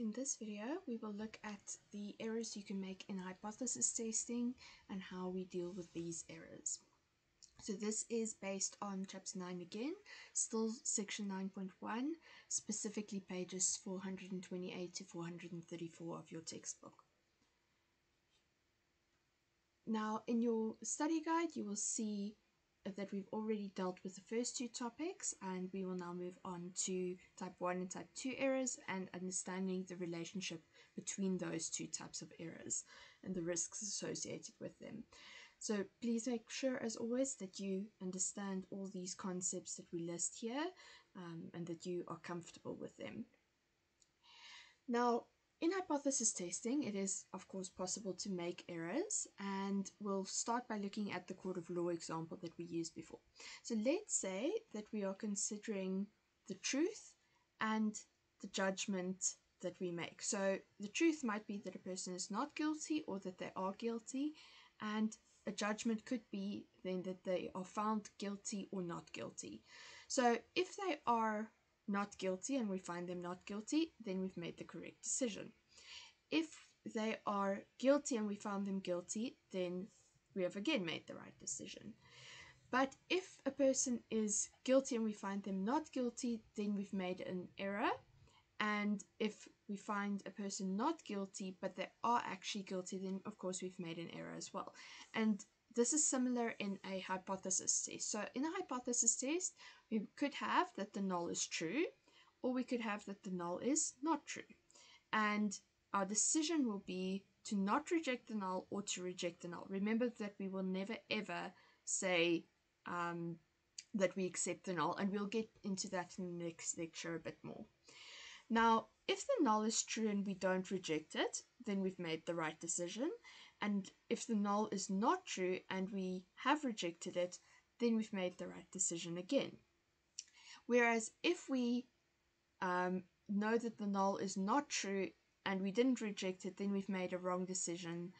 In this video, we will look at the errors you can make in hypothesis testing and how we deal with these errors. So this is based on chapter 9 again, still section 9.1, specifically pages 428 to 434 of your textbook. Now, in your study guide, you will see that we've already dealt with the first two topics and we will now move on to type 1 and type 2 errors and understanding the relationship between those two types of errors and the risks associated with them. So please make sure as always that you understand all these concepts that we list here um, and that you are comfortable with them. Now in hypothesis testing, it is of course possible to make errors and we'll start by looking at the court of law example that we used before. So let's say that we are considering the truth and the judgment that we make. So the truth might be that a person is not guilty or that they are guilty and a judgment could be then that they are found guilty or not guilty. So if they are not guilty and we find them not guilty, then we've made the correct decision. If they are guilty and we found them guilty, then we have again made the right decision. But if a person is guilty and we find them not guilty, then we've made an error. And if we find a person not guilty, but they are actually guilty, then of course we've made an error as well. And this is similar in a hypothesis test. So in a hypothesis test, we could have that the null is true, or we could have that the null is not true. And our decision will be to not reject the null or to reject the null. Remember that we will never ever say um, that we accept the null, and we'll get into that in the next lecture a bit more. Now, if the null is true and we don't reject it, then we've made the right decision. And if the null is not true and we have rejected it, then we've made the right decision again. Whereas if we um, know that the null is not true and we didn't reject it, then we've made a wrong decision.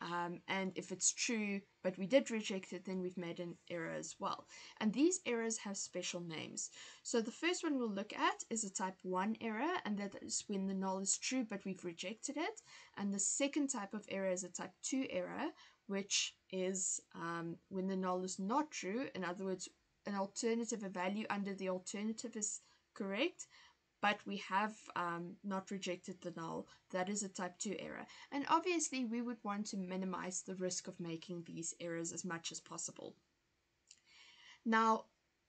Um, and if it's true, but we did reject it, then we've made an error as well. And these errors have special names. So the first one we'll look at is a type 1 error, and that is when the null is true, but we've rejected it. And the second type of error is a type 2 error, which is um, when the null is not true. In other words, an alternative, a value under the alternative is correct, but we have um, not rejected the null. That is a type 2 error. And obviously we would want to minimize the risk of making these errors as much as possible. Now,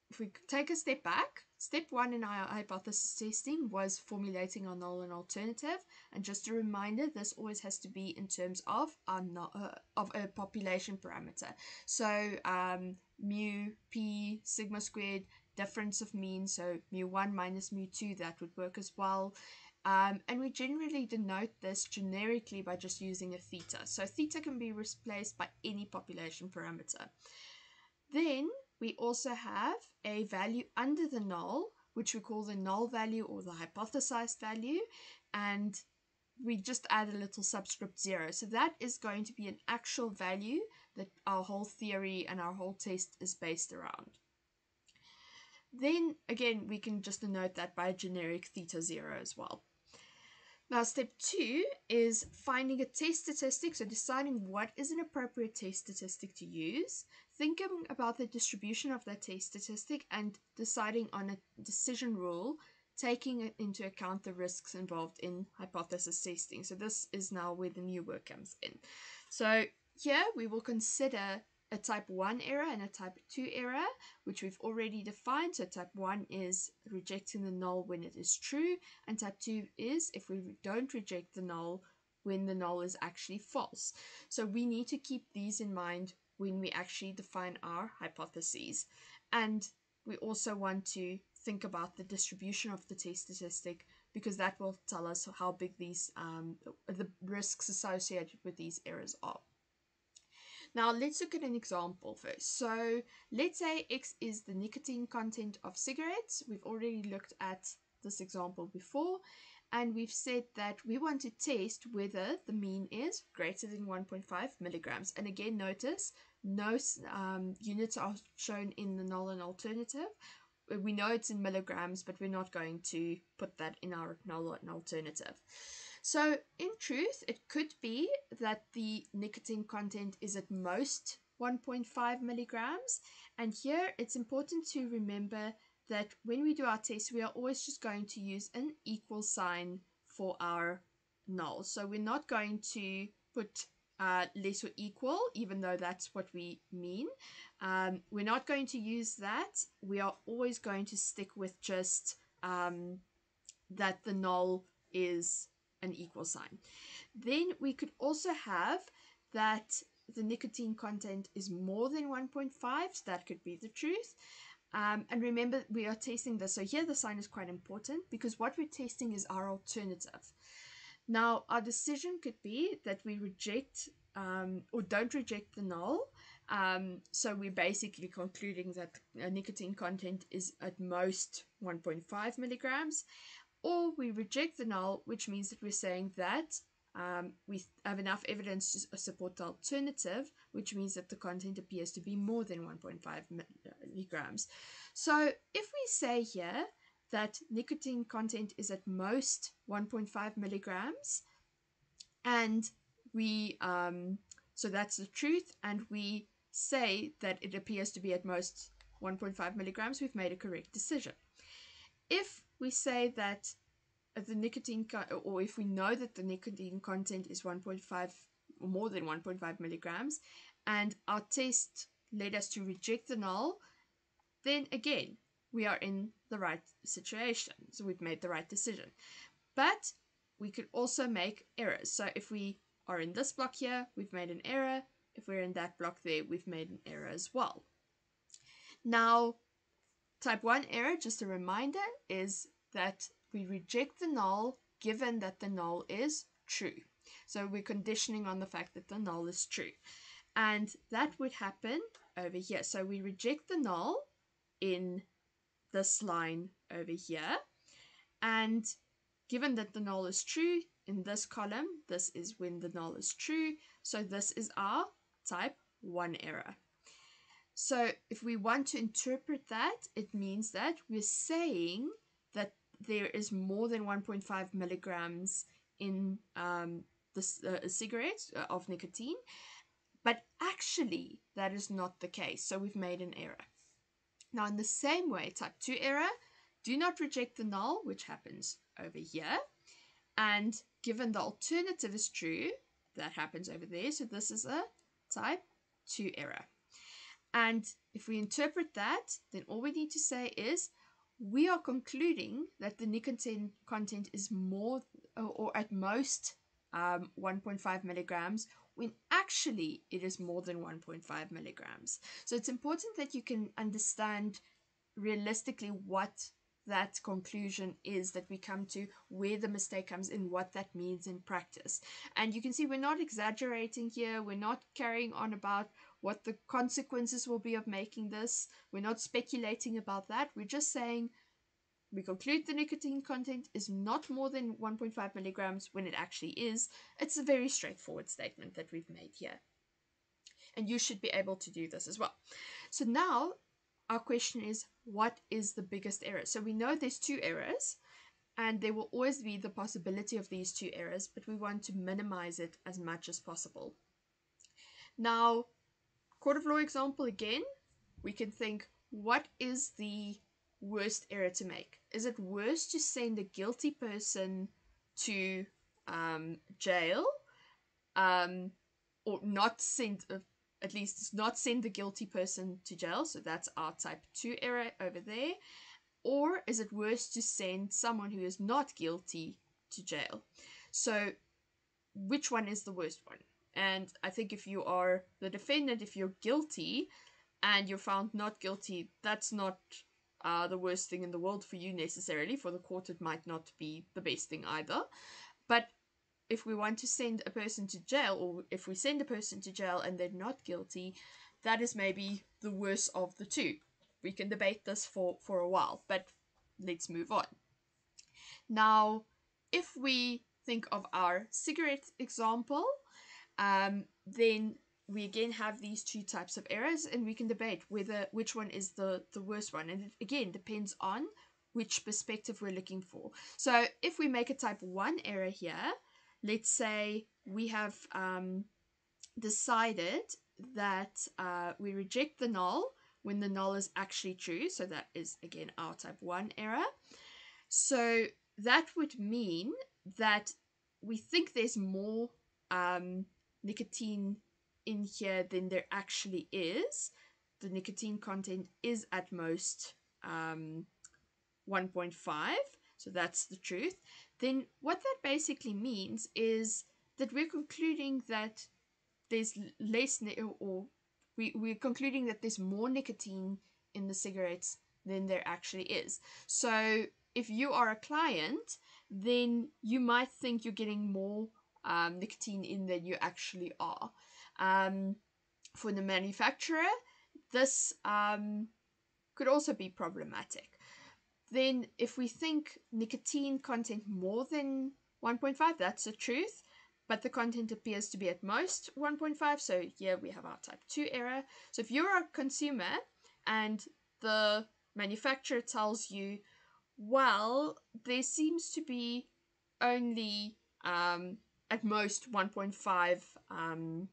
if we take a step back, step one in our hypothesis testing was formulating our null and alternative. And just a reminder, this always has to be in terms of, our, uh, of a population parameter. So um, mu, p, sigma squared, difference of means, so mu1 minus mu2, that would work as well. Um, and we generally denote this generically by just using a theta. So theta can be replaced by any population parameter. Then we also have a value under the null, which we call the null value or the hypothesized value. And we just add a little subscript zero. So that is going to be an actual value that our whole theory and our whole test is based around. Then again, we can just denote that by a generic theta zero as well. Now, step two is finding a test statistic, so deciding what is an appropriate test statistic to use, thinking about the distribution of that test statistic, and deciding on a decision rule, taking into account the risks involved in hypothesis testing. So this is now where the new work comes in. So here we will consider a type 1 error and a type 2 error, which we've already defined. So type 1 is rejecting the null when it is true, and type 2 is if we don't reject the null when the null is actually false. So we need to keep these in mind when we actually define our hypotheses. And we also want to think about the distribution of the test statistic because that will tell us how big these um, the risks associated with these errors are. Now let's look at an example first. So let's say X is the nicotine content of cigarettes. We've already looked at this example before and we've said that we want to test whether the mean is greater than 1.5 milligrams. And again, notice no um, units are shown in the null and alternative. we know it's in milligrams, but we're not going to put that in our null and alternative. So, in truth, it could be that the nicotine content is at most 1.5 milligrams. And here it's important to remember that when we do our test, we are always just going to use an equal sign for our null. So we're not going to put uh, less or equal, even though that's what we mean. Um, we're not going to use that. We are always going to stick with just um, that the null is an equal sign. Then we could also have that the nicotine content is more than 1.5, so that could be the truth. Um, and remember, we are testing this. So here the sign is quite important because what we're testing is our alternative. Now, our decision could be that we reject um, or don't reject the null. Um, so we're basically concluding that nicotine content is at most 1.5 milligrams. Or we reject the null, which means that we're saying that um, we have enough evidence to support the alternative, which means that the content appears to be more than 1.5 milligrams. So if we say here that nicotine content is at most 1.5 milligrams, and we, um, so that's the truth, and we say that it appears to be at most 1.5 milligrams, we've made a correct decision. If we say that the nicotine, or if we know that the nicotine content is 1.5 or more than 1.5 milligrams, and our test led us to reject the null, then again, we are in the right situation. So we've made the right decision. But we could also make errors. So if we are in this block here, we've made an error. If we're in that block there, we've made an error as well. Now, type 1 error, just a reminder, is that we reject the null given that the null is true. So we're conditioning on the fact that the null is true. And that would happen over here. So we reject the null in this line over here. And given that the null is true in this column, this is when the null is true. So this is our type 1 error. So if we want to interpret that, it means that we're saying that there is more than 1.5 milligrams in um, the uh, cigarette uh, of nicotine, but actually that is not the case. So we've made an error. Now, in the same way, type 2 error, do not reject the null, which happens over here. And given the alternative is true, that happens over there. So this is a type 2 error. And if we interpret that, then all we need to say is we are concluding that the nicotine content is more or at most um, 1.5 milligrams when actually it is more than 1.5 milligrams. So it's important that you can understand realistically what that conclusion is that we come to, where the mistake comes in, what that means in practice. And you can see we're not exaggerating here, we're not carrying on about what the consequences will be of making this, we're not speculating about that, we're just saying we conclude the nicotine content is not more than 1.5 milligrams when it actually is. It's a very straightforward statement that we've made here. And you should be able to do this as well. So now our question is what is the biggest error? So we know there's two errors and there will always be the possibility of these two errors, but we want to minimize it as much as possible. Now, court of law example again, we can think what is the worst error to make? Is it worse to send a guilty person to um, jail um, or not send, uh, at least not send the guilty person to jail? So that's our type 2 error over there. Or is it worse to send someone who is not guilty to jail? So which one is the worst one? And I think if you are the defendant, if you're guilty and you're found not guilty, that's not uh, the worst thing in the world for you necessarily. For the court, it might not be the best thing either. But if we want to send a person to jail, or if we send a person to jail and they're not guilty, that is maybe the worst of the two. We can debate this for, for a while, but let's move on. Now, if we think of our cigarette example, um, then we again have these two types of errors and we can debate whether which one is the the worst one. And it again depends on which perspective we're looking for. So if we make a type 1 error here let's say we have um, decided that uh, we reject the null when the null is actually true. So that is again our type 1 error. So that would mean that we think there's more um, nicotine in here than there actually is. The nicotine content is at most um, 1.5, so that's the truth. Then what that basically means is that we're concluding that there's less, or we, we're concluding that there's more nicotine in the cigarettes than there actually is. So if you are a client, then you might think you're getting more um, nicotine in than you actually are. Um, for the manufacturer, this um, could also be problematic. Then, if we think nicotine content more than 1.5, that's the truth, but the content appears to be at most 1.5, so here we have our type 2 error. So, if you're a consumer and the manufacturer tells you, well, there seems to be only um, at most 1.5 um,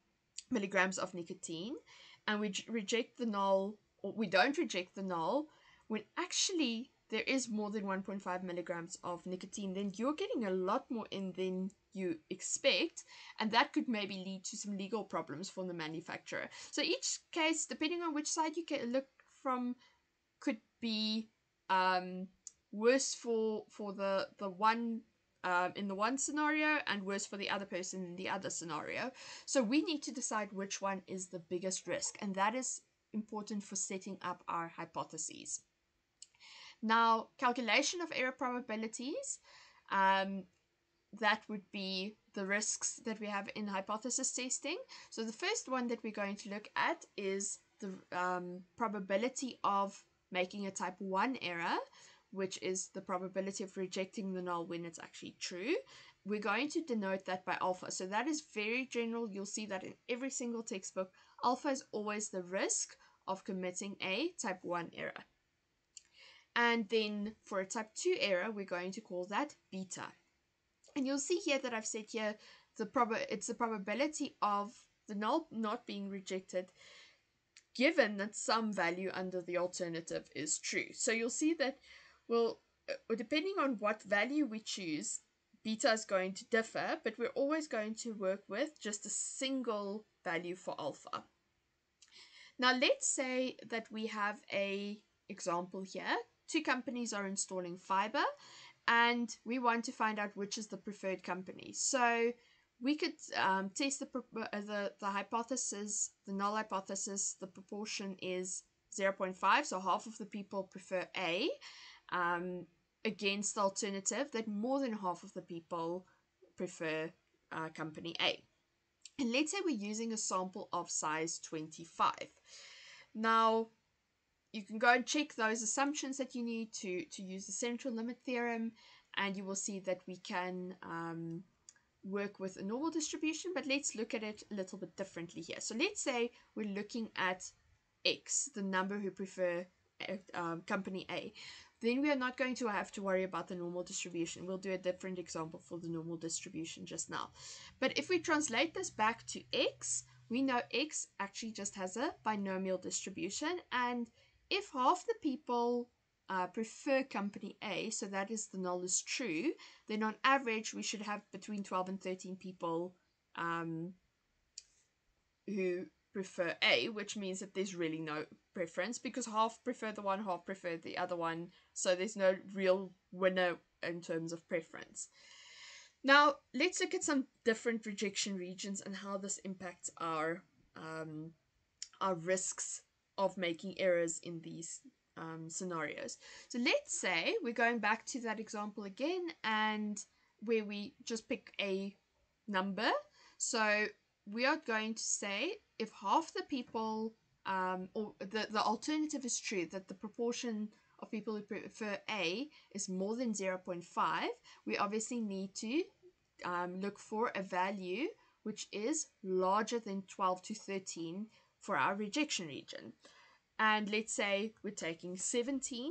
milligrams of nicotine, and we reject the null, or we don't reject the null, when actually there is more than 1.5 milligrams of nicotine, then you're getting a lot more in than you expect, and that could maybe lead to some legal problems for the manufacturer. So each case, depending on which side you can look from, could be um, worse for for the the one um, in the one scenario and worse for the other person in the other scenario. So we need to decide which one is the biggest risk, and that is important for setting up our hypotheses. Now, calculation of error probabilities, um, that would be the risks that we have in hypothesis testing. So the first one that we're going to look at is the um, probability of making a type 1 error which is the probability of rejecting the null when it's actually true. We're going to denote that by alpha. So that is very general. You'll see that in every single textbook. Alpha is always the risk of committing a type 1 error. And then for a type 2 error, we're going to call that beta. And you'll see here that I've said here the prob it's the probability of the null not being rejected given that some value under the alternative is true. So you'll see that well, uh, depending on what value we choose, beta is going to differ, but we're always going to work with just a single value for alpha. Now let's say that we have a example here. Two companies are installing fiber and we want to find out which is the preferred company. So we could um, test the, uh, the, the hypothesis, the null hypothesis, the proportion is 0.5, so half of the people prefer A, um, against the alternative that more than half of the people prefer uh, company A. And let's say we're using a sample of size 25. Now, you can go and check those assumptions that you need to, to use the central limit theorem, and you will see that we can um, work with a normal distribution, but let's look at it a little bit differently here. So let's say we're looking at X, the number who prefer uh, um, company A then we are not going to have to worry about the normal distribution. We'll do a different example for the normal distribution just now. But if we translate this back to x, we know x actually just has a binomial distribution. And if half the people uh, prefer company A, so that is the null is true, then on average we should have between 12 and 13 people um, who prefer A, which means that there's really no preference because half prefer the one, half prefer the other one. So there's no real winner in terms of preference. Now, let's look at some different rejection regions and how this impacts our um, our risks of making errors in these um, scenarios. So let's say we're going back to that example again and where we just pick a number. So we are going to say if half the people um, or the, the alternative is true that the proportion of people who prefer A is more than 0.5, we obviously need to um, look for a value which is larger than 12 to 13 for our rejection region. And let's say we're taking 17.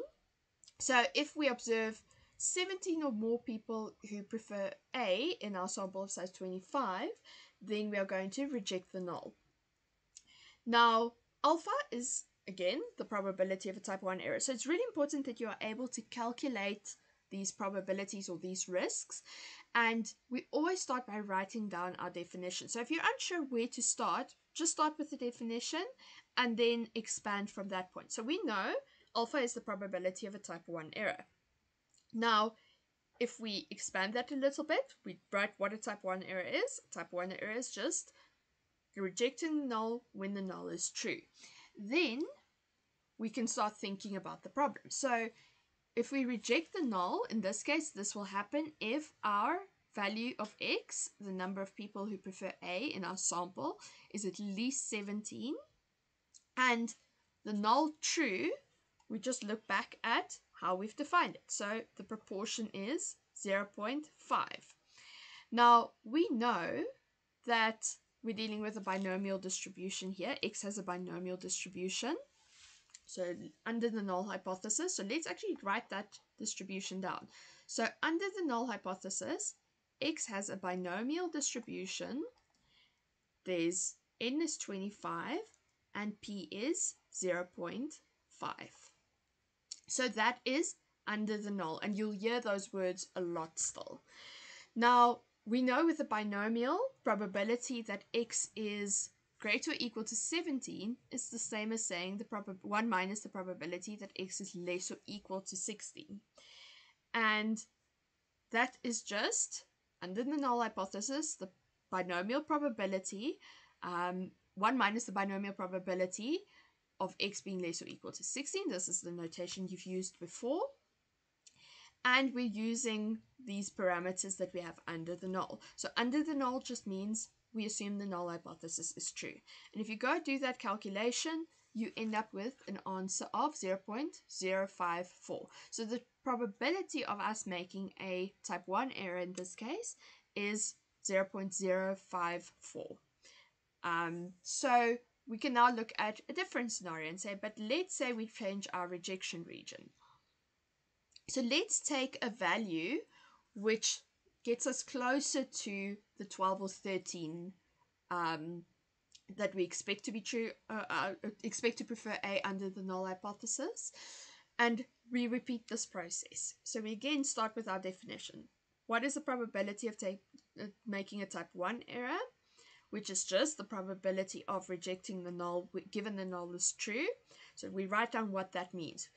So if we observe 17 or more people who prefer A in our sample of size 25, then we are going to reject the null. Now, alpha is, again, the probability of a type 1 error. So it's really important that you are able to calculate these probabilities or these risks. And we always start by writing down our definition. So if you're unsure where to start, just start with the definition and then expand from that point. So we know alpha is the probability of a type 1 error. Now, if we expand that a little bit, we write what a type 1 error is. Type 1 error is just rejecting the null when the null is true. Then we can start thinking about the problem. So if we reject the null, in this case, this will happen if our value of x, the number of people who prefer A in our sample, is at least 17. And the null true, we just look back at how we've defined it. So the proportion is 0.5. Now, we know that we're dealing with a binomial distribution here. X has a binomial distribution. So under the null hypothesis, so let's actually write that distribution down. So under the null hypothesis, X has a binomial distribution. There's N is 25 and P is 0.5. So that is under the null, and you'll hear those words a lot still. Now, we know with the binomial probability that x is greater or equal to 17 is the same as saying the prob 1 minus the probability that x is less or equal to 16. And that is just, under the null hypothesis, the binomial probability, um, 1 minus the binomial probability of x being less or equal to 16. This is the notation you've used before. And we're using these parameters that we have under the null. So under the null just means we assume the null hypothesis is true. And if you go do that calculation, you end up with an answer of 0.054. So the probability of us making a type 1 error in this case is 0.054. Um, so we can now look at a different scenario and say, but let's say we change our rejection region. So let's take a value which gets us closer to the 12 or 13 um, that we expect to be true, uh, uh, expect to prefer A under the null hypothesis. And we repeat this process. So we again start with our definition. What is the probability of take, uh, making a type 1 error? which is just the probability of rejecting the null given the null is true. So we write down what that means.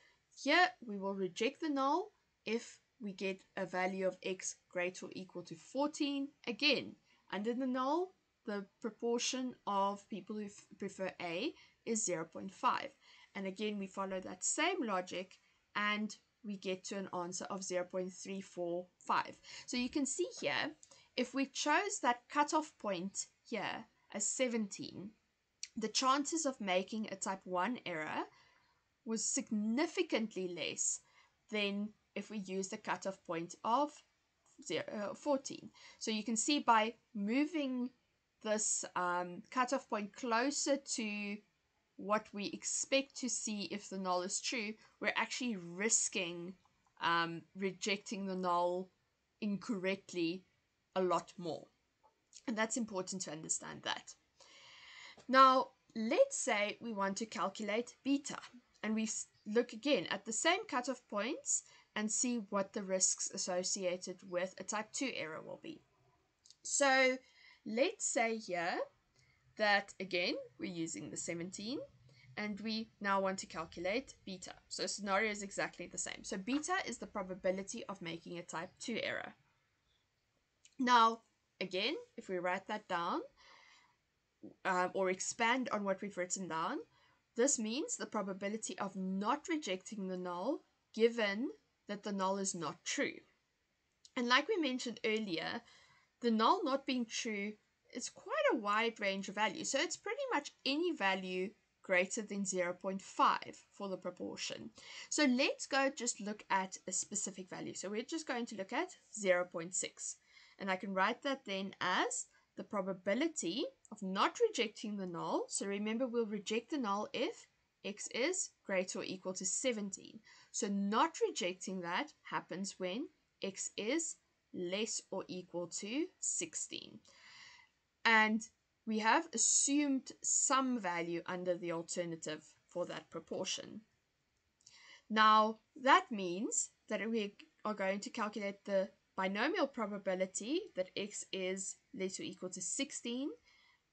Here we will reject the null if we get a value of x greater or equal to 14. Again, under the null, the proportion of people who prefer A is 0.5. And again, we follow that same logic and we get to an answer of 0.345. So you can see here, if we chose that cutoff point here as 17, the chances of making a type 1 error was significantly less than if we use the cutoff point of zero, uh, 14. So you can see by moving this um, cutoff point closer to what we expect to see if the null is true, we're actually risking um, rejecting the null incorrectly a lot more. And that's important to understand that. Now, let's say we want to calculate beta and we look again at the same cutoff points and see what the risks associated with a type 2 error will be. So let's say here that again we're using the 17 and we now want to calculate beta. So scenario is exactly the same. So beta is the probability of making a type 2 error. Now, again, if we write that down um, or expand on what we've written down, this means the probability of not rejecting the null given that the null is not true. And like we mentioned earlier, the null not being true is quite a wide range of values. So it's pretty much any value greater than 0.5 for the proportion. So let's go just look at a specific value. So we're just going to look at 0.6. And I can write that then as the probability of not rejecting the null. So remember, we'll reject the null if x is greater or equal to 17. So not rejecting that happens when x is less or equal to 16. And we have assumed some value under the alternative for that proportion. Now, that means that we are going to calculate the binomial probability that x is less or equal to 16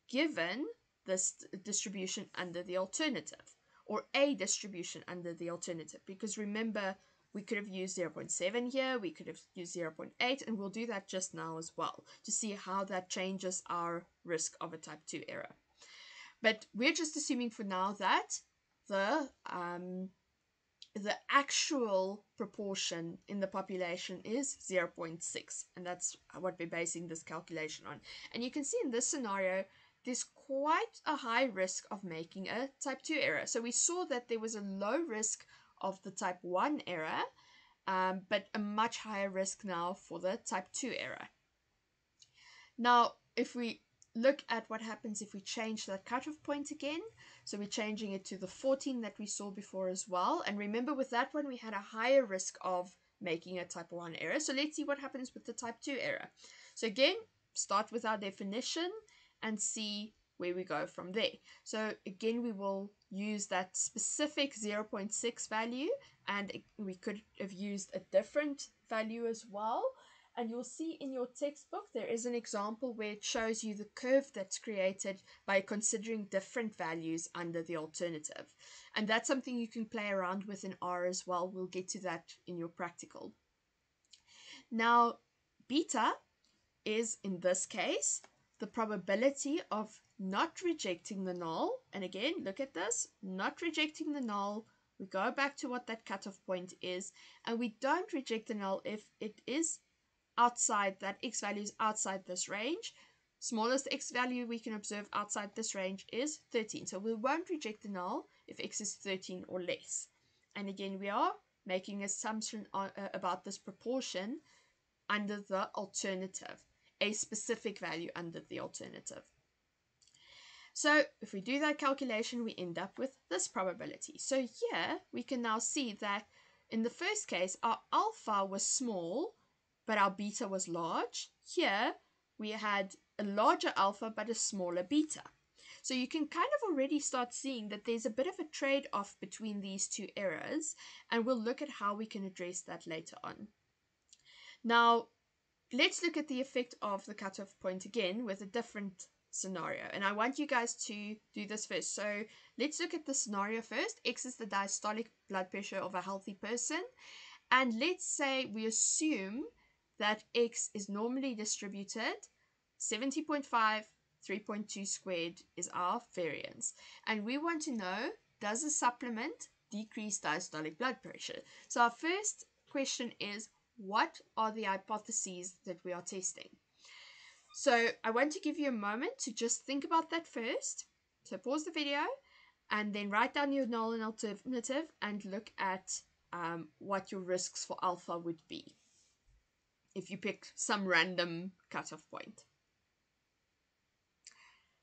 given this distribution under the alternative or a distribution under the alternative. Because remember we could have used 0.7 here we could have used 0.8 and we'll do that just now as well to see how that changes our risk of a type 2 error. But we're just assuming for now that the um, the actual proportion in the population is 0.6 and that's what we're basing this calculation on and you can see in this scenario there's quite a high risk of making a type 2 error so we saw that there was a low risk of the type 1 error um, but a much higher risk now for the type 2 error now if we look at what happens if we change that cutoff point again. So we're changing it to the 14 that we saw before as well. And remember with that one, we had a higher risk of making a type 1 error. So let's see what happens with the type 2 error. So again, start with our definition and see where we go from there. So again, we will use that specific 0.6 value and we could have used a different value as well. And you'll see in your textbook, there is an example where it shows you the curve that's created by considering different values under the alternative. And that's something you can play around with in R as well. We'll get to that in your practical. Now, beta is, in this case, the probability of not rejecting the null. And again, look at this, not rejecting the null. We go back to what that cutoff point is, and we don't reject the null if it is outside that x value is outside this range. Smallest x value we can observe outside this range is 13. So we won't reject the null if x is 13 or less. And again, we are making assumption on, uh, about this proportion under the alternative, a specific value under the alternative. So if we do that calculation, we end up with this probability. So here we can now see that in the first case, our alpha was small, but our beta was large. Here we had a larger alpha but a smaller beta. So you can kind of already start seeing that there's a bit of a trade-off between these two errors, and we'll look at how we can address that later on. Now, let's look at the effect of the cutoff point again with a different scenario. And I want you guys to do this first. So let's look at the scenario first. X is the diastolic blood pressure of a healthy person. And let's say we assume that x is normally distributed 70.5 3.2 squared is our variance. And we want to know does a supplement decrease diastolic blood pressure? So our first question is what are the hypotheses that we are testing? So i want to give you a moment to just think about that first. So pause the video and then write down your null and alternative and look at um, what your risks for alpha would be if you pick some random cutoff point.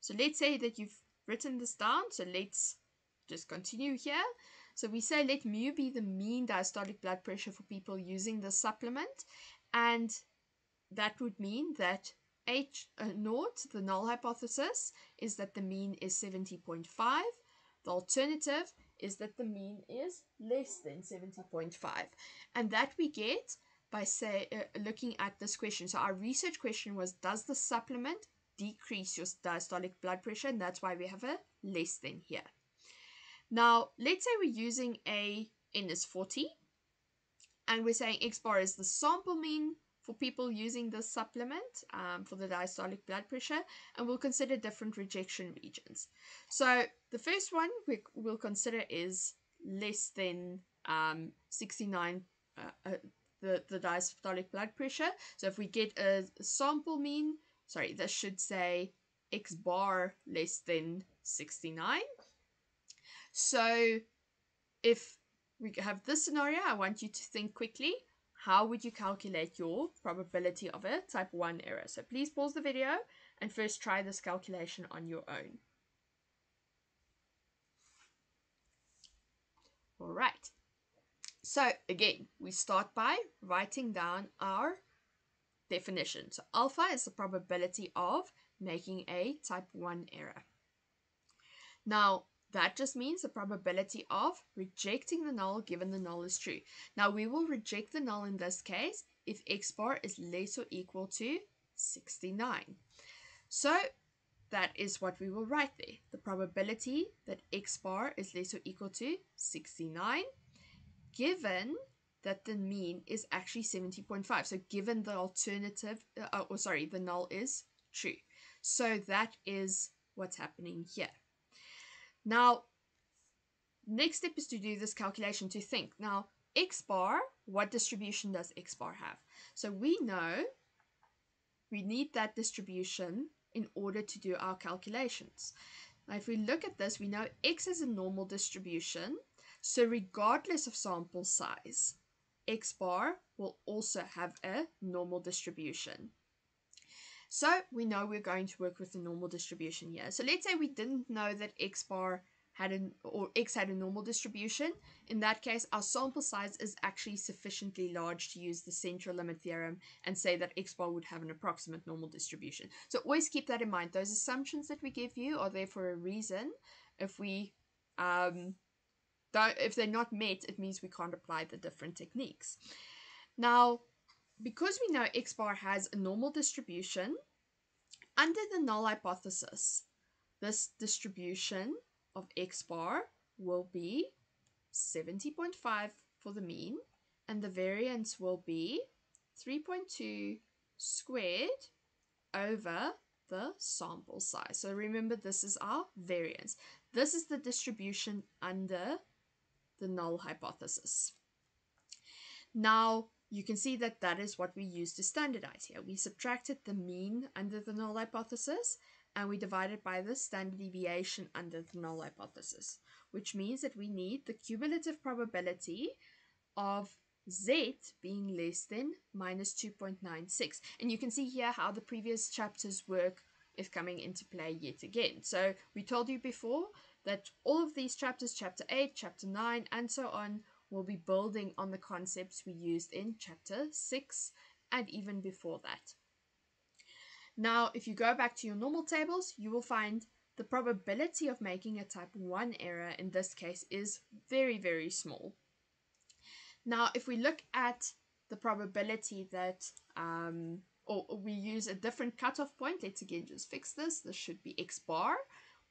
So let's say that you've written this down. So let's just continue here. So we say let mu be the mean diastolic blood pressure for people using the supplement. And that would mean that H uh, naught, the null hypothesis, is that the mean is 70.5. The alternative is that the mean is less than 70.5. And that we get by say uh, looking at this question. So our research question was, does the supplement decrease your diastolic blood pressure? And that's why we have a less than here. Now, let's say we're using a N is 40 and we're saying X bar is the sample mean for people using this supplement um, for the diastolic blood pressure, and we'll consider different rejection regions. So the first one we will consider is less than um, 69 uh, uh, the, the diastolic blood pressure. So if we get a sample mean, sorry, this should say x bar less than 69. So if we have this scenario, I want you to think quickly. how would you calculate your probability of a type 1 error. So please pause the video and first try this calculation on your own. All right. So again, we start by writing down our definition. So alpha is the probability of making a type 1 error. Now, that just means the probability of rejecting the null given the null is true. Now, we will reject the null in this case if x bar is less or equal to 69. So, that is what we will write there. The probability that x bar is less or equal to 69 given that the mean is actually 70.5. So given the alternative, uh, or sorry, the null is true. So that is what's happening here. Now, next step is to do this calculation to think. Now, x bar, what distribution does x bar have? So we know we need that distribution in order to do our calculations. Now, if we look at this, we know x is a normal distribution. So regardless of sample size, x bar will also have a normal distribution. So we know we're going to work with the normal distribution here. So let's say we didn't know that x bar had an or x had a normal distribution. In that case, our sample size is actually sufficiently large to use the central limit theorem and say that x bar would have an approximate normal distribution. So always keep that in mind. Those assumptions that we give you are there for a reason. If we um, if they're not met, it means we can't apply the different techniques. Now, because we know x bar has a normal distribution, under the null hypothesis, this distribution of x bar will be 70.5 for the mean, and the variance will be 3.2 squared over the sample size. So remember, this is our variance. This is the distribution under the null hypothesis. Now, you can see that that is what we use to standardize here. We subtracted the mean under the null hypothesis and we divided by the standard deviation under the null hypothesis, which means that we need the cumulative probability of z being less than minus 2.96. And you can see here how the previous chapters work is coming into play yet again. So we told you before that all of these chapters, chapter 8, chapter 9, and so on, will be building on the concepts we used in chapter 6 and even before that. Now, if you go back to your normal tables, you will find the probability of making a type 1 error in this case is very, very small. Now, if we look at the probability that, um, or we use a different cutoff point, let's again just fix this. This should be x bar.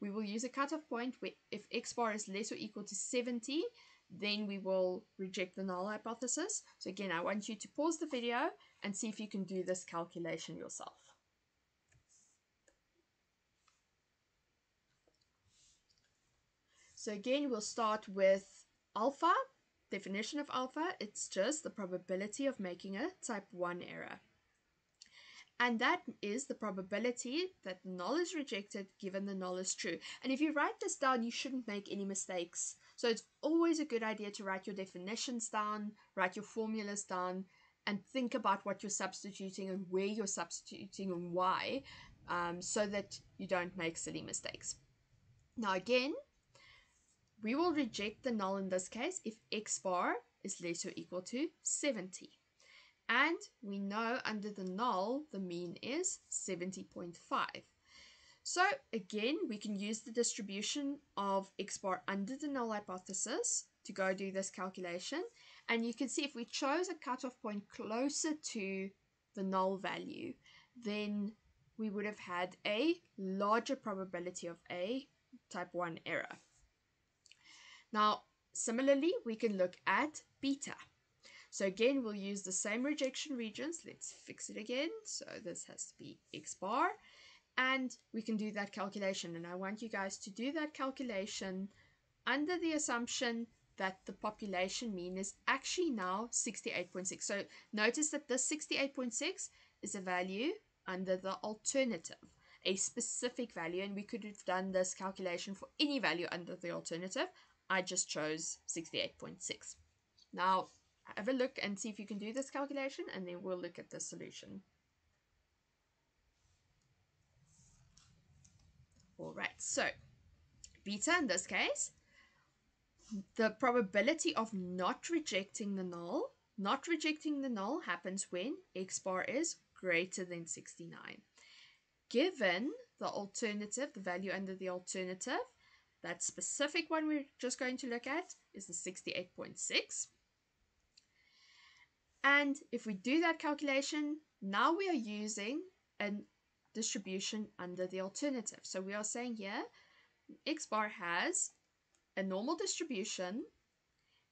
We will use a cutoff point where if x bar is less or equal to 70, then we will reject the null hypothesis. So again, I want you to pause the video and see if you can do this calculation yourself. So again, we'll start with alpha. Definition of alpha, it's just the probability of making a type 1 error. And that is the probability that null is rejected given the null is true. And if you write this down, you shouldn't make any mistakes. So it's always a good idea to write your definitions down, write your formulas down, and think about what you're substituting and where you're substituting and why, um, so that you don't make silly mistakes. Now again, we will reject the null in this case if x bar is less or equal to 70. And we know under the null, the mean is 70.5. So again, we can use the distribution of x bar under the null hypothesis to go do this calculation. And you can see if we chose a cutoff point closer to the null value, then we would have had a larger probability of a type 1 error. Now, similarly, we can look at beta. So again, we'll use the same rejection regions. Let's fix it again. So this has to be x bar. And we can do that calculation. And I want you guys to do that calculation under the assumption that the population mean is actually now 68.6. So notice that this 68.6 is a value under the alternative, a specific value. And we could have done this calculation for any value under the alternative. I just chose 68.6. Now, have a look and see if you can do this calculation and then we'll look at the solution. All right, so beta in this case, the probability of not rejecting the null, not rejecting the null happens when x bar is greater than 69. Given the alternative, the value under the alternative, that specific one we're just going to look at is the 68.6. And if we do that calculation, now we are using a distribution under the alternative. So we are saying here, x bar has a normal distribution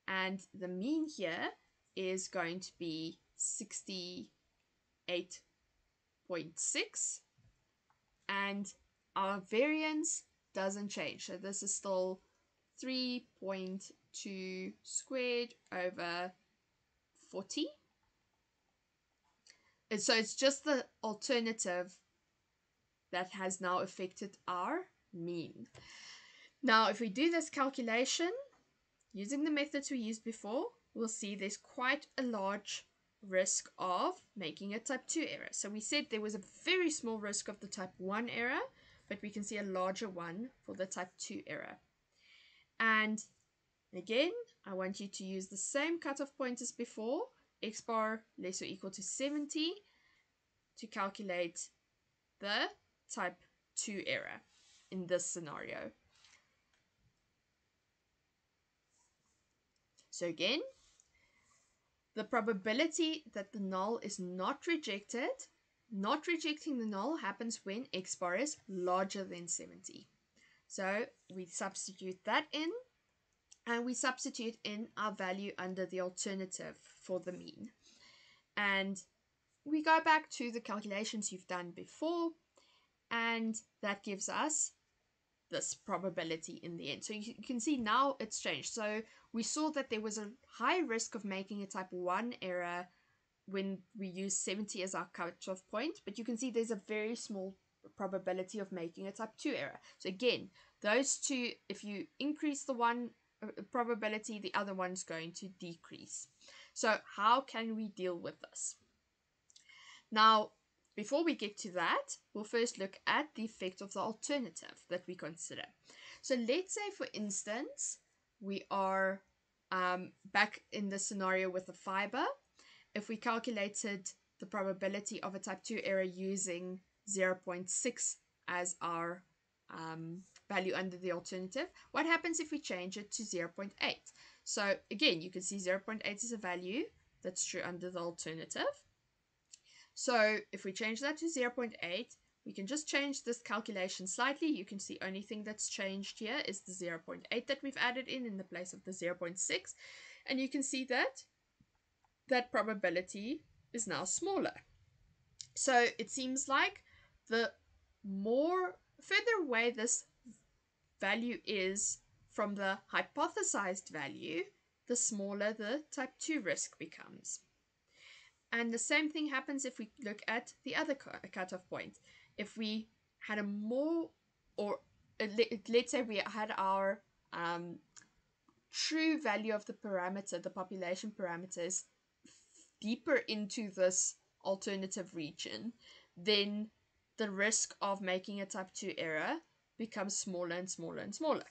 and the mean here is going to be 68.6 and our variance doesn't change. So this is still 3.2 squared over 40. And so it's just the alternative that has now affected our mean. Now, if we do this calculation using the methods we used before, we'll see there's quite a large risk of making a type 2 error. So we said there was a very small risk of the type 1 error, but we can see a larger one for the type 2 error. And again, I want you to use the same cutoff point as before, x bar less or equal to 70, to calculate the type 2 error in this scenario. So again, the probability that the null is not rejected, not rejecting the null happens when x bar is larger than 70. So we substitute that in and we substitute in our value under the alternative for the mean. And we go back to the calculations you've done before and that gives us this probability in the end. So you, can see now it's changed. So we saw that there was a high risk of making a type 1 error when we use 70 as our cutoff point, but you can see there's a very small probability of making a type 2 error. So again, those two, if you increase the one uh, probability, the other one's going to decrease. So how can we deal with this? Now, before we get to that, we'll first look at the effect of the alternative that we consider. So let's say, for instance, we are um, back in the scenario with the fiber. If we calculated the probability of a type 2 error using 0.6 as our um, value under the alternative, what happens if we change it to 0.8? So again, you can see 0.8 is a value that's true under the alternative. So if we change that to 0.8, we can just change this calculation slightly. You can see only thing that's changed here is the 0.8 that we've added in in the place of the 0.6. And you can see that that probability is now smaller. So it seems like the more further away this value is from the hypothesized value, the smaller the type 2 risk becomes. And the same thing happens if we look at the other cutoff point. If we had a more, or uh, let's say we had our um, true value of the parameter, the population parameters, deeper into this alternative region, then the risk of making a type 2 error becomes smaller and smaller and smaller.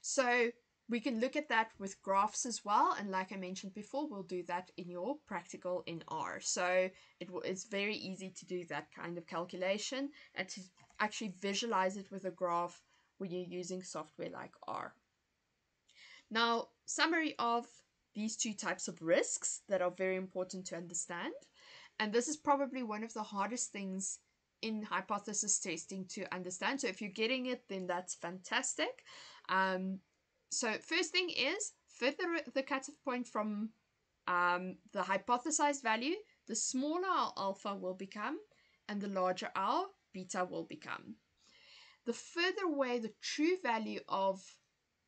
So we can look at that with graphs as well. And like I mentioned before, we'll do that in your practical in R. So it it's very easy to do that kind of calculation and to actually visualize it with a graph when you're using software like R. Now, summary of these two types of risks that are very important to understand. And this is probably one of the hardest things in hypothesis testing to understand. So if you're getting it, then that's fantastic. Um, so first thing is further the cutoff point from um, the hypothesized value, the smaller our alpha will become and the larger our beta will become. The further away the true value of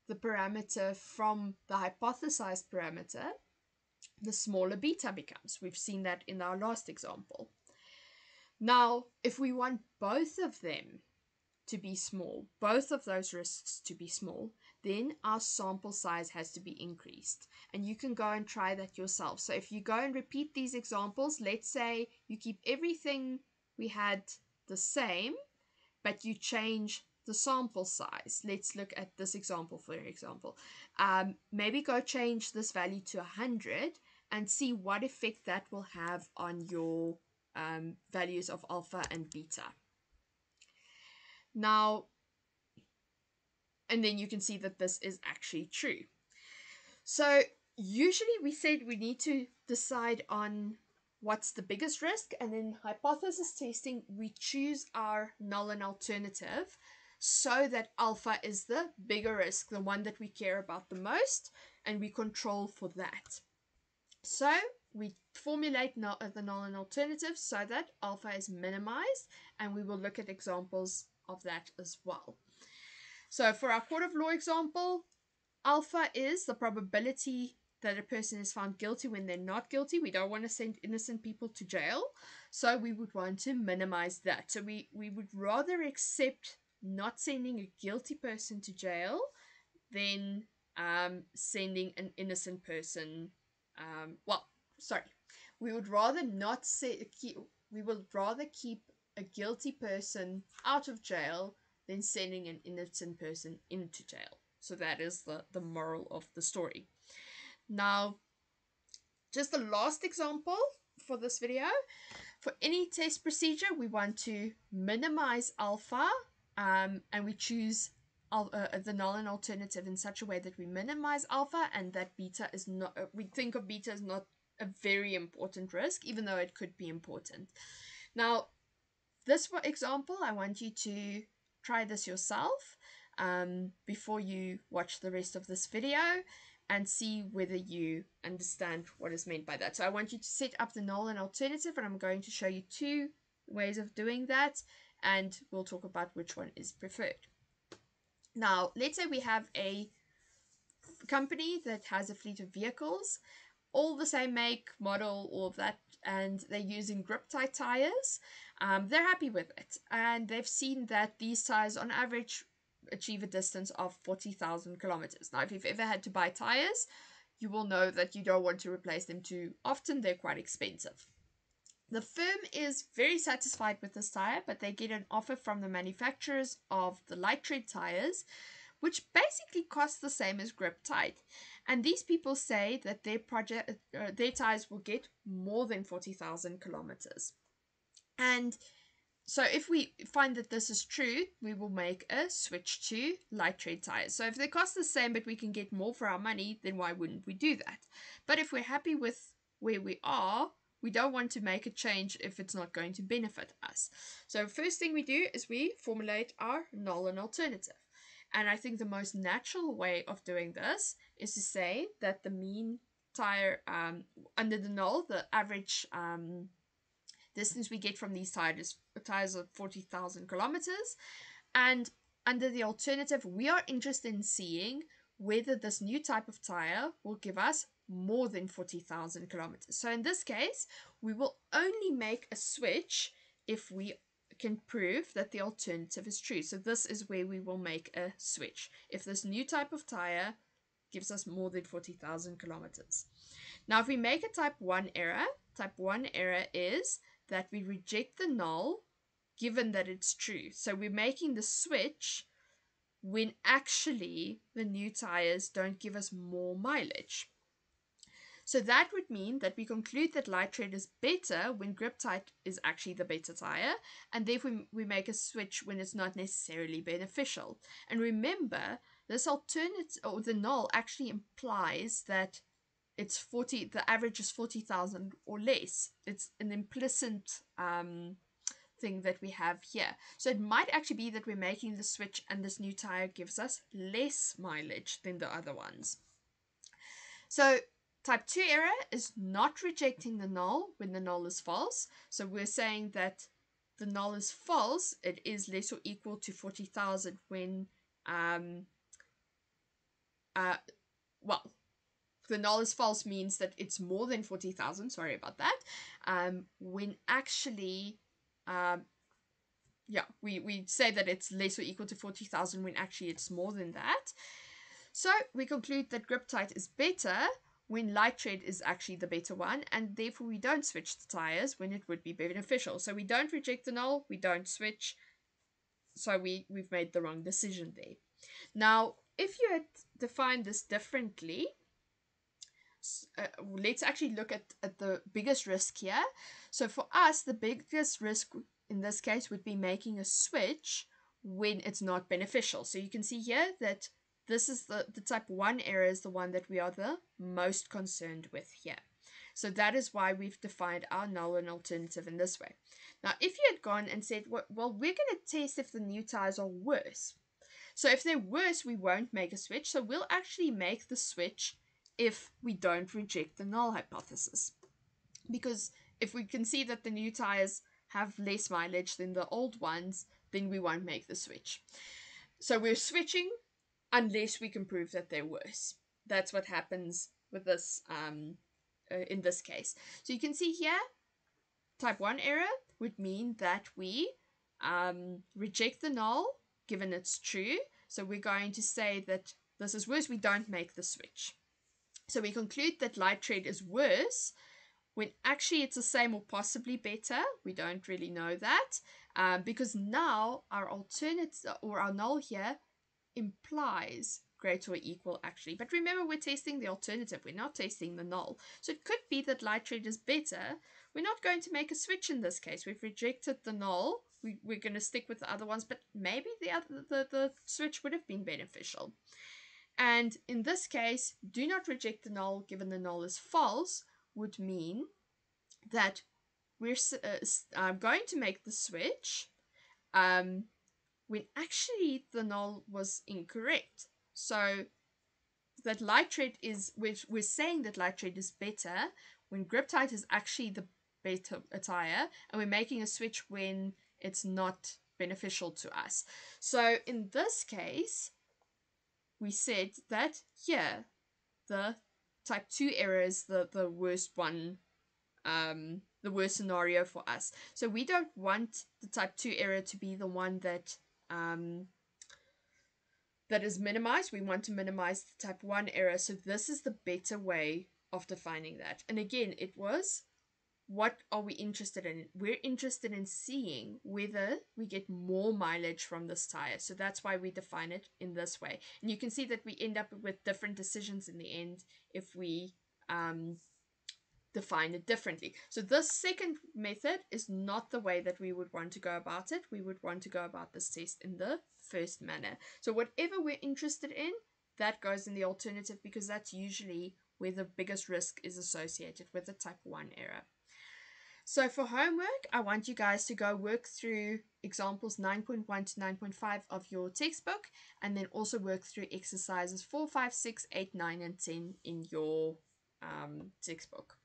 the parameter from the hypothesized parameter, the smaller beta becomes. We've seen that in our last example. Now, if we want both of them to be small, both of those risks to be small, then our sample size has to be increased. And you can go and try that yourself. So if you go and repeat these examples, let's say you keep everything we had the same, but you change the sample size. Let's look at this example, for example. Um, maybe go change this value to 100 and see what effect that will have on your um, values of alpha and beta. Now, and then you can see that this is actually true. So usually we said we need to decide on what's the biggest risk and in hypothesis testing we choose our null and alternative so that alpha is the bigger risk, the one that we care about the most, and we control for that. So we formulate null, the null and alternative so that alpha is minimized, and we will look at examples of that as well. So for our court of law example, alpha is the probability that a person is found guilty when they're not guilty. We don't want to send innocent people to jail. So we would want to minimize that. So we, we would rather accept not sending a guilty person to jail than um, sending an innocent person. Um, well, sorry. We would rather not say, we would rather keep a guilty person out of jail than sending an innocent person into jail. So that is the, the moral of the story. Now, just the last example for this video. For any test procedure, we want to minimize alpha um, and we choose uh, the null and alternative in such a way that we minimize alpha and that beta is not, uh, we think of beta as not a very important risk, even though it could be important. Now, this example, I want you to try this yourself um, before you watch the rest of this video and see whether you understand what is meant by that. So I want you to set up the null and alternative and I'm going to show you two ways of doing that and we'll talk about which one is preferred. Now, let's say we have a company that has a fleet of vehicles, all the same make, model, all of that, and they're using grip tight tires. Um, they're happy with it, and they've seen that these tires, on average, achieve a distance of 40,000 kilometers. Now, if you've ever had to buy tires, you will know that you don't want to replace them too often, they're quite expensive. The firm is very satisfied with this tire, but they get an offer from the manufacturers of the light tread tires, which basically cost the same as grip tight. And these people say that their project, uh, their tires will get more than 40,000 kilometers. And so if we find that this is true, we will make a switch to light tread tires. So if they cost the same but we can get more for our money, then why wouldn't we do that? But if we're happy with where we are, we don't want to make a change if it's not going to benefit us. So first thing we do is we formulate our null and alternative. And I think the most natural way of doing this is to say that the mean tire um, under the null, the average um, distance we get from these tires, tires of 40,000 kilometers. And under the alternative, we are interested in seeing whether this new type of tire will give us more than 40,000 kilometers. So in this case, we will only make a switch if we can prove that the alternative is true. So this is where we will make a switch. If this new type of tire gives us more than 40,000 kilometers. Now, if we make a type 1 error, type 1 error is that we reject the null given that it's true. So we're making the switch when actually the new tires don't give us more mileage. So that would mean that we conclude that light tread is better when grip tight is actually the better tire, and therefore we make a switch when it's not necessarily beneficial. And remember, this alternate or the null actually implies that it's 40 the average is 40,000 or less. It's an implicit um, thing that we have here. So it might actually be that we're making the switch and this new tire gives us less mileage than the other ones. So type 2 error is not rejecting the null when the null is false so we're saying that the null is false it is less or equal to 40,000 when um uh well the null is false means that it's more than 40,000, sorry about that, um, when actually, um, yeah, we, we say that it's less or equal to 40,000 when actually it's more than that. So we conclude that grip tight is better when light tread is actually the better one, and therefore we don't switch the tires when it would be beneficial. So we don't reject the null, we don't switch. So we, we've made the wrong decision there. Now, if you had defined this differently, uh, let's actually look at, at the biggest risk here. So for us, the biggest risk in this case would be making a switch when it's not beneficial. So you can see here that this is the, the type 1 error is the one that we are the most concerned with here. So that is why we've defined our null and alternative in this way. Now, if you had gone and said, well, well we're going to test if the new tires are worse. So if they're worse, we won't make a switch. So we'll actually make the switch if we don't reject the null hypothesis. Because if we can see that the new tires have less mileage than the old ones, then we won't make the switch. So we're switching unless we can prove that they're worse. That's what happens with this um, uh, in this case. So you can see here, type 1 error would mean that we um, reject the null given it's true. So we're going to say that this is worse. We don't make the switch. So we conclude that light tread is worse when actually it's the same or possibly better. We don't really know that um, because now our alternative or our null here implies greater or equal actually. But remember, we're testing the alternative. We're not testing the null. So it could be that light tread is better. We're not going to make a switch in this case. We've rejected the null. We, we're going to stick with the other ones, but maybe the other the, the switch would have been beneficial. And in this case, do not reject the null given the null is false would mean that we're uh, going to make the switch um, when actually the null was incorrect. So that light tread is, we're, we're saying that light tread is better when grip tight is actually the better attire, and we're making a switch when it's not beneficial to us. So in this case, we said that here the type 2 error is the, the worst one, um, the worst scenario for us. So we don't want the type 2 error to be the one that um, that is minimized. We want to minimize the type 1 error. So this is the better way of defining that. And again, it was what are we interested in? We're interested in seeing whether we get more mileage from this tire. So that's why we define it in this way. And you can see that we end up with different decisions in the end if we um, define it differently. So this second method is not the way that we would want to go about it. We would want to go about this test in the first manner. So whatever we're interested in, that goes in the alternative because that's usually where the biggest risk is associated with the type 1 error. So for homework, I want you guys to go work through examples 9.1 to 9.5 of your textbook and then also work through exercises 4, 5, 6, 8, 9, and 10 in your um, textbook.